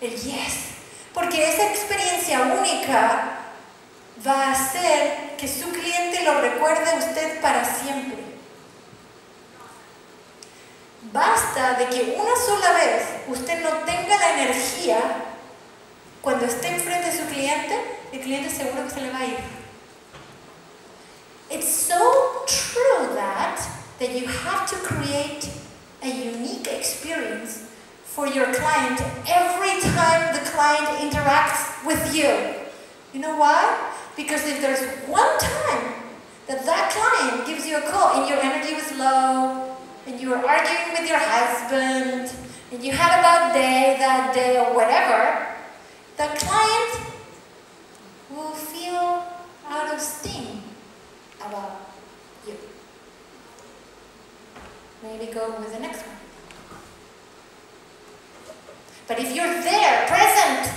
El yes. Porque esa experiencia única va a hacer que su cliente lo recuerde a usted para siempre. Basta de que una sola vez usted no tenga la energía cuando esté enfrente de su cliente, el cliente seguro que se le va a ir. It's so true that that you have to create a unique experience for your client every time the client interacts with you. You know why? Because if there's one time that that client gives you a call and your energy was low, and you were arguing with your husband, and you had a bad day that day or whatever, the client will feel out of steam about you. Maybe go with the next one. But if you're there, present,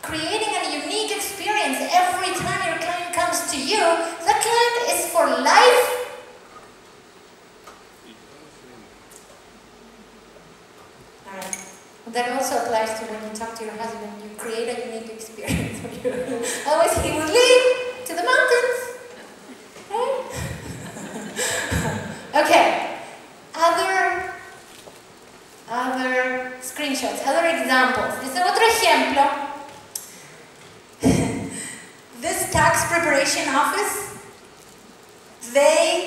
creating a unique experience every time your client comes to you, the client is for life. That also applies to when you talk to your husband, you create a unique experience for you. Otherwise, he will leave to the mountains. Right? okay. Other, other screenshots, other examples. Otro ejemplo. this tax preparation office, they